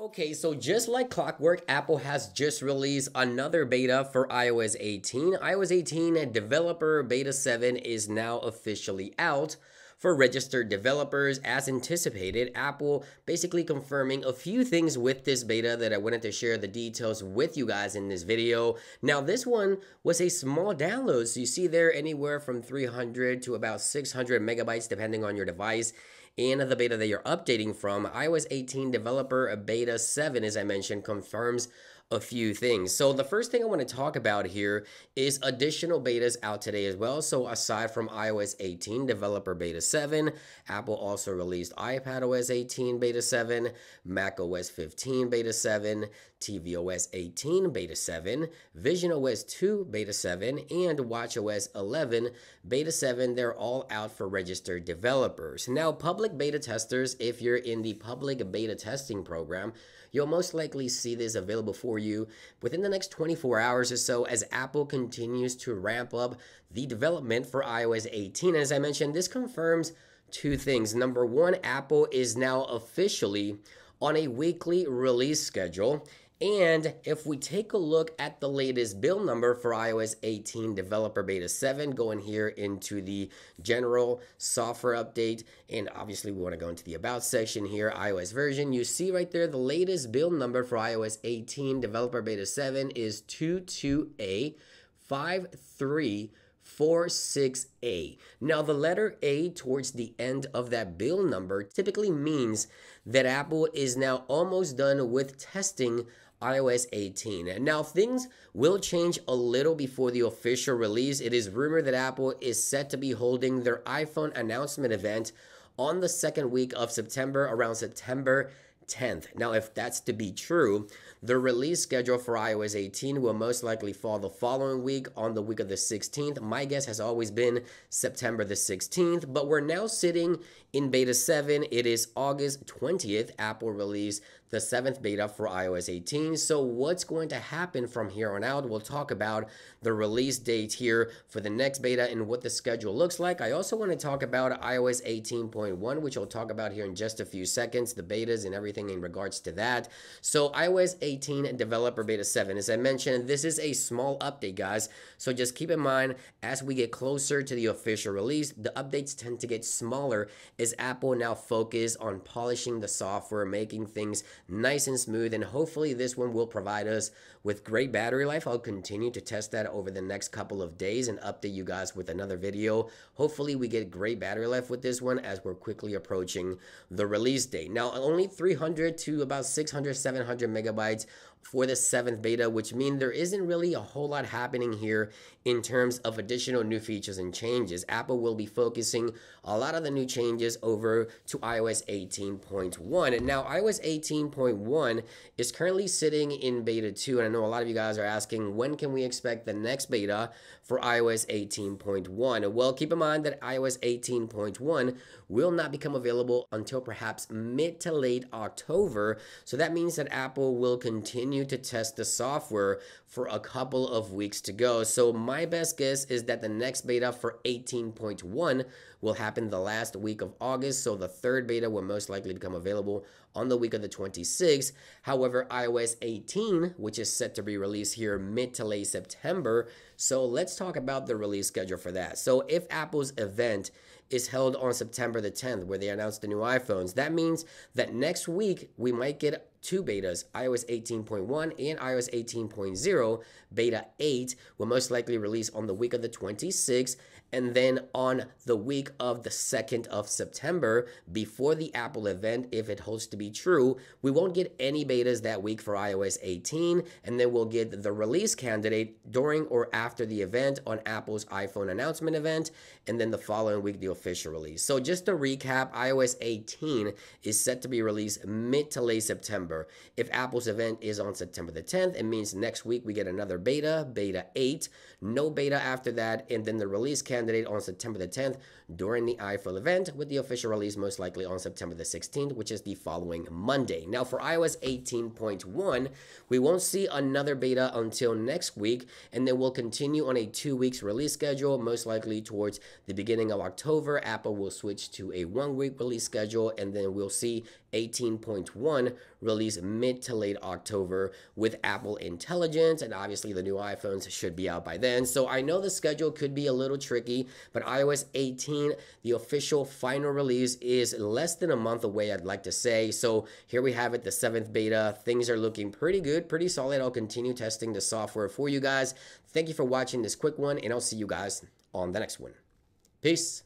Okay, so just like clockwork, Apple has just released another beta for iOS 18. iOS 18 Developer Beta 7 is now officially out for registered developers as anticipated. Apple basically confirming a few things with this beta that I wanted to share the details with you guys in this video. Now, this one was a small download, so you see there anywhere from 300 to about 600 megabytes depending on your device and the beta that you're updating from. iOS 18 developer uh, beta 7, as I mentioned, confirms a few things. So the first thing I want to talk about here is additional betas out today as well. So aside from iOS 18 developer beta 7, Apple also released iPadOS 18 beta 7, macOS 15 beta 7, tvOS 18 beta 7, visionOS 2 beta 7, and watchOS 11 beta 7. They're all out for registered developers. Now, public beta testers, if you're in the public beta testing program, you'll most likely see this available for you within the next 24 hours or so as Apple continues to ramp up the development for iOS 18. As I mentioned, this confirms two things. Number one, Apple is now officially on a weekly release schedule. And if we take a look at the latest build number for iOS 18 Developer Beta 7, going here into the general software update, and obviously we want to go into the About section here, iOS version, you see right there the latest build number for iOS 18 Developer Beta 7 is 22A5346A. Now, the letter A towards the end of that build number typically means that Apple is now almost done with testing iOS 18. And Now, things will change a little before the official release. It is rumored that Apple is set to be holding their iPhone announcement event on the second week of September, around September 10th. Now, if that's to be true, the release schedule for iOS 18 will most likely fall the following week on the week of the 16th. My guess has always been September the 16th, but we're now sitting in beta 7. It is August 20th. Apple released the seventh beta for iOS 18. So, what's going to happen from here on out? We'll talk about the release date here for the next beta and what the schedule looks like. I also want to talk about iOS 18.1, which I'll talk about here in just a few seconds, the betas and everything in regards to that. So, iOS 18 Developer Beta 7, as I mentioned, this is a small update, guys. So, just keep in mind as we get closer to the official release, the updates tend to get smaller as Apple now focus on polishing the software, making things nice and smooth. And hopefully this one will provide us with great battery life. I'll continue to test that over the next couple of days and update you guys with another video. Hopefully we get great battery life with this one as we're quickly approaching the release date. Now only 300 to about 600, 700 megabytes for the seventh beta, which means there isn't really a whole lot happening here in terms of additional new features and changes. Apple will be focusing a lot of the new changes over to iOS 18.1. And now iOS 18.1 is currently sitting in beta 2. And I know a lot of you guys are asking, when can we expect the next beta for iOS 18.1? Well, keep in mind that iOS 18.1 will not become available until perhaps mid to late October. So that means that Apple will continue to test the software for a couple of weeks to go. So my best guess is that the next beta for 18.1 will happen the last week of August. So the third beta will most likely become available on the week of the 26th. However, iOS 18, which is set to be released here mid to late September. So let's talk about the release schedule for that. So if Apple's event is held on September the 10th, where they announce the new iPhones. That means that next week we might get two betas, iOS 18.1 and iOS 18.0. Beta 8 will most likely release on the week of the 26th, and then on the week of the 2nd of September, before the Apple event, if it holds to be true, we won't get any betas that week for iOS 18, and then we'll get the release candidate during or after the event on Apple's iPhone announcement event, and then the following week, the official release. So just to recap, iOS 18 is set to be released mid to late September. If Apple's event is on September the 10th, it means next week we get another beta, beta 8, no beta after that, and then the release candidate on September the 10th during the iPhone event, with the official release most likely on September the 16th, which is the following Monday. Now, for iOS 18.1, we won't see another beta until next week, and then we'll continue on a two weeks release schedule, most likely towards the beginning of October. Apple will switch to a one week release schedule, and then we'll see 18.1 release mid to late October with Apple Intelligence, and obviously the new iPhones should be out by then. So I know the schedule could be a little tricky, but iOS 18, the official final release, is less than a month away, I'd like to say. So here we have it, the seventh beta. Things are looking pretty good, pretty solid. I'll continue testing the software for you guys. Thank you for watching this quick one, and I'll see you guys on the next one. Peace.